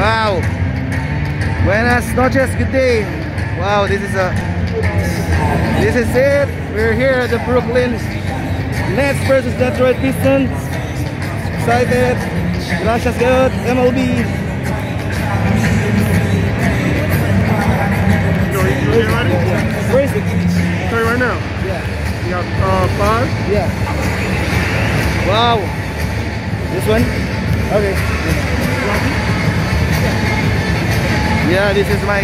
Wow. Buenas noches, good day. Wow, this is a this is it. We're here at the Brooklyn Nets versus Detroit Pistons. Excited. Gracias good. MLV. You, you get ready? Where is it? You right now. Yeah. You got uh, five. Yeah. Wow. This one? Okay. Yeah, this is my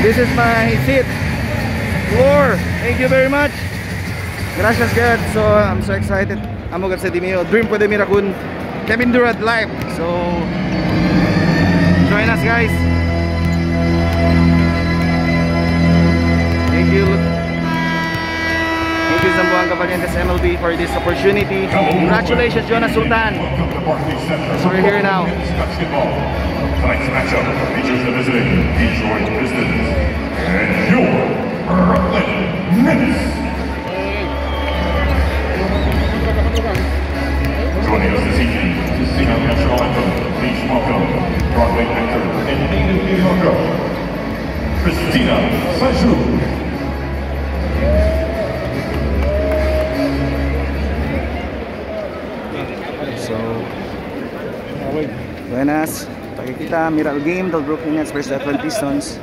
this is my seat. Floor. Thank you very much. Gracias God. So I'm so excited. Amo gad sa Dimio. Dream po de Mirakun. Kevin Durant live. So join us guys. Valientes MLV for this opportunity. Congratulations Jonas Sultan. So we're here now. Tonight's matchup features the visiting Detroit Pistons and your Brooklyn Nets. Joining us this evening sing our national anthem, please welcome Broadway actor and New Yorker, Christina Sajous. Buenas. Pakikita, Miral Game, the Brooklyn Nets versus the Detroit Pistons.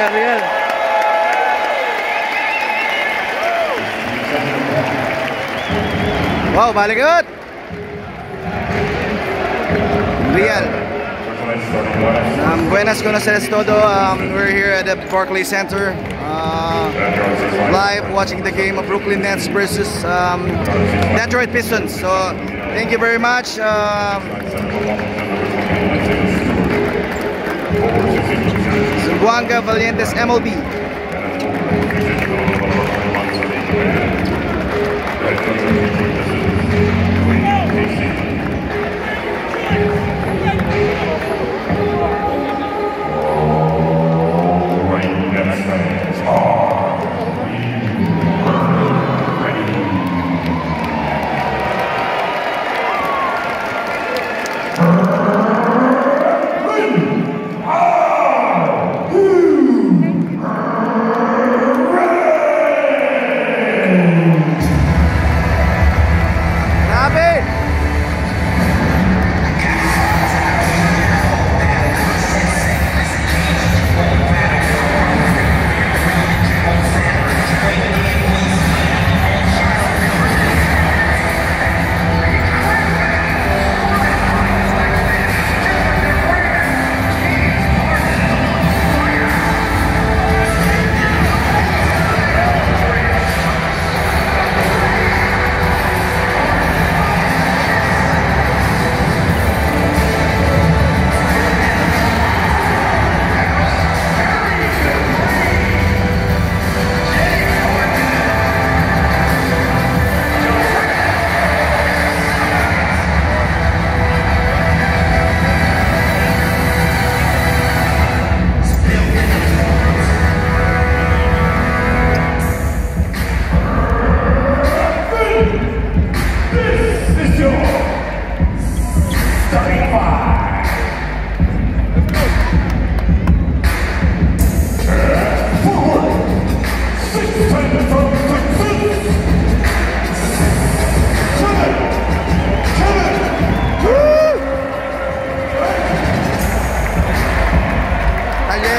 Real, real. Wow, baligot! Real. Tonight's. Um, buenas conoceres todo. Um, we're here at the Barclays Center. Uh, live. watching the game of Brooklyn Nets versus um, Detroit Pistons. So thank you very much. Um, Zamboanga Valientes MLB.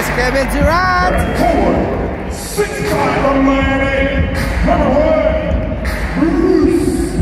Let's Durant. Six-time Atlantic number one, Bruce.